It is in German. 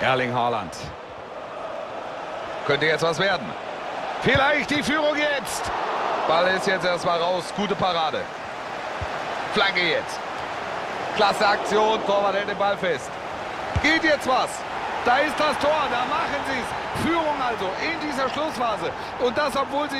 Erling Haaland. Könnte jetzt was werden. Vielleicht die Führung jetzt. Ball ist jetzt erstmal raus. Gute Parade. Flanke jetzt. Klasse Aktion. Torwart hält den Ball fest. Geht jetzt was. Da ist das Tor. Da machen sie es. Führung also in dieser Schlussphase. Und das, obwohl sie...